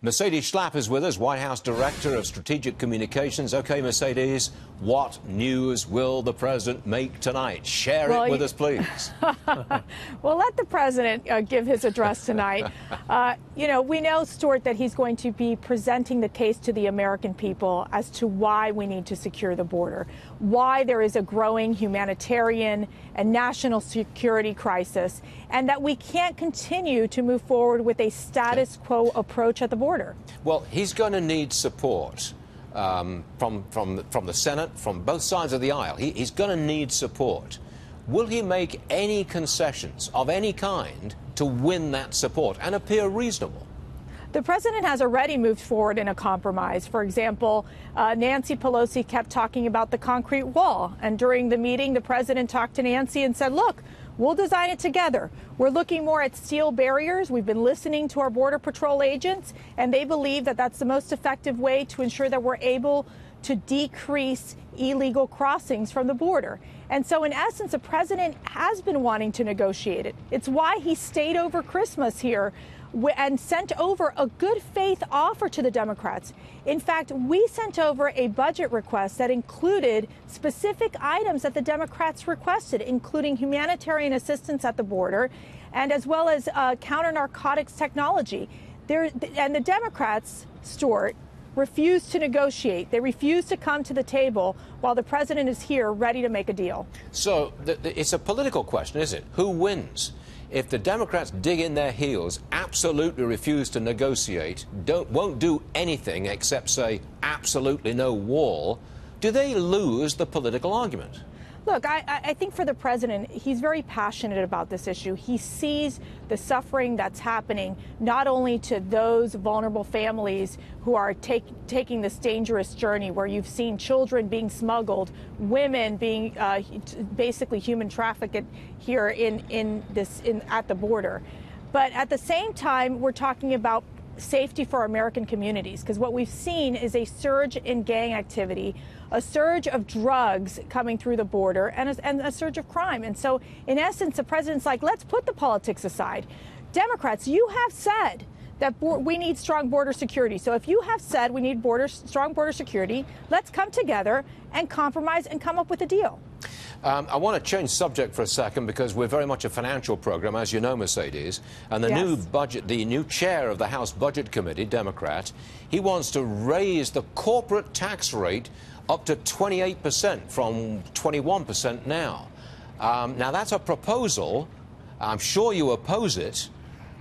Mercedes Schlapp is with us, White House Director of Strategic Communications. Okay, Mercedes, what news will the president make tonight? Share well, it with us, please. well, let the president uh, give his address tonight. Uh, you know, we know, Stuart, that he's going to be presenting the case to the American people as to why we need to secure the border, why there is a growing humanitarian and national security crisis, and that we can't continue to move forward with a status quo approach at the border border? Well, he's going to need support um, from, from, from the Senate, from both sides of the aisle. He, he's going to need support. Will he make any concessions of any kind to win that support and appear reasonable? The president has already moved forward in a compromise. For example, uh, Nancy Pelosi kept talking about the concrete wall. And during the meeting, the president talked to Nancy and said, look, we'll design it together. We're looking more at steel barriers. We've been listening to our Border Patrol agents, and they believe that that's the most effective way to ensure that we're able to decrease illegal crossings from the border. And so, in essence, the president has been wanting to negotiate it. It's why he stayed over Christmas here and sent over a good faith offer to the Democrats. In fact, we sent over a budget request that included specific items that the Democrats requested, including humanitarian assistance at the border and as well as uh, counter narcotics technology. There, and the Democrats, Stuart, refuse to negotiate. They refuse to come to the table while the president is here ready to make a deal. So it's a political question, is it? Who wins? If the Democrats dig in their heels, absolutely refuse to negotiate, don't, won't do anything except say absolutely no wall, do they lose the political argument? Look, I, I, think for the president, he's very passionate about this issue. He sees the suffering that's happening not only to those vulnerable families who are take, taking this dangerous journey where you've seen children being smuggled, women being uh, basically human trafficked here in, in this in, at the border. But at the same time, we're talking about safety for American communities because what we've seen is a surge in gang activity, a surge of drugs coming through the border, and a, and a surge of crime. And so, in essence, the president's like, let's put the politics aside. Democrats, you have said that we need strong border security. So if you have said we need border strong border security, let's come together and compromise and come up with a deal. Um, I want to change subject for a second because we're very much a financial program, as you know, Mercedes. And the yes. new budget, the new chair of the House Budget Committee, Democrat, he wants to raise the corporate tax rate up to 28% from 21% now. Um, now, that's a proposal. I'm sure you oppose it.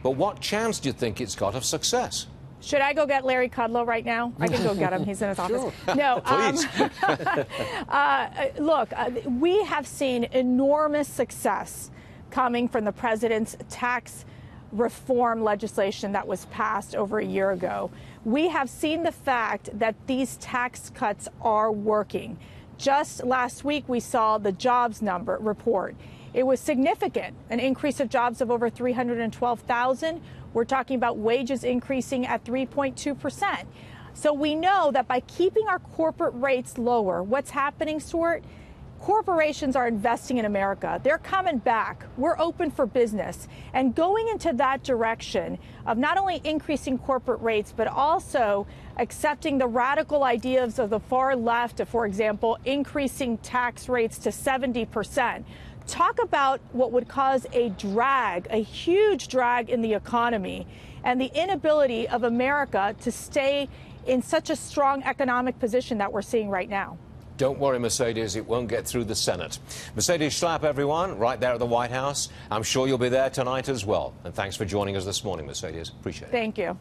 But what chance do you think it's got of success? Should I go get Larry Kudlow right now? I can go get him. He's in his office. Sure. No, please. Um, uh, look, uh, we have seen enormous success coming from the president's tax reform legislation that was passed over a year ago. We have seen the fact that these tax cuts are working. Just last week, we saw the jobs number report. It was significant, an increase of jobs of over 312,000. We're talking about wages increasing at 3.2%. So we know that by keeping our corporate rates lower, what's happening, Stuart? Corporations are investing in America. They're coming back. We're open for business. And going into that direction of not only increasing corporate rates, but also accepting the radical ideas of the far left, for example, increasing tax rates to 70 percent talk about what would cause a drag, a huge drag in the economy, and the inability of America to stay in such a strong economic position that we're seeing right now. Don't worry, Mercedes, it won't get through the Senate. Mercedes Schlapp, everyone, right there at the White House. I'm sure you'll be there tonight as well. And thanks for joining us this morning, Mercedes. Appreciate it. Thank you.